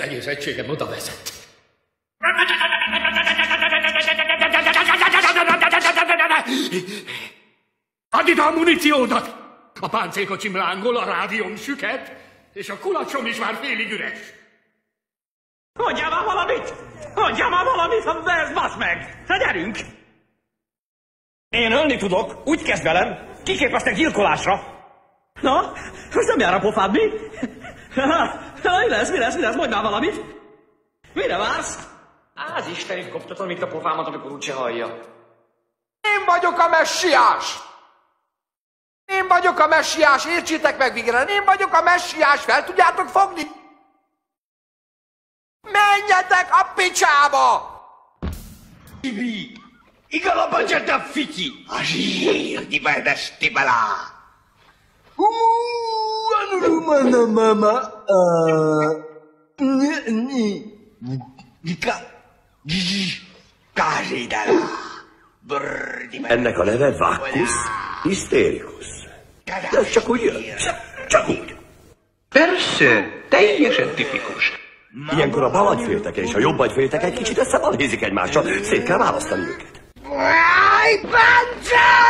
egész egységem oda vezet. Add ide a muníciódat! A páncélkocsim lángol, a rádióm süket, és a kulacsom is már félig üres. Mondjál már valamit! Mondjál már valamit, ha ez basz meg! Na gyerünk! Én ölni tudok, úgy kezd velem, kiképeztek gyilkolásra. Na, most nem jár a pofád, mi? Mi lesz, mi lesz, mi lesz, mondj már valamit! Mire vársz? Az Istenit koptatom itt a pofámat, amikor úgyse hallja. Én vagyok a messiás! Én vagyok a messiás, értsétek meg végre, én vagyok a messiás, fel tudjátok fogni? Menjetek a picsába! Ibi, igala bagyad a fiti, a zsír, dibedes tibela. Hú, mana mama, ni, ni. Brr, dibedes. Ennek a neve Vakkusz Hysterikus. De ez csak úgy jön. Csak úgy. Persze, teljesen tipikus. Ilyenkor a bal agyfélteke és a jobb agyfélteke egy kicsit összebalézik egymással. Szét kell választani őket. Áj, páncáj!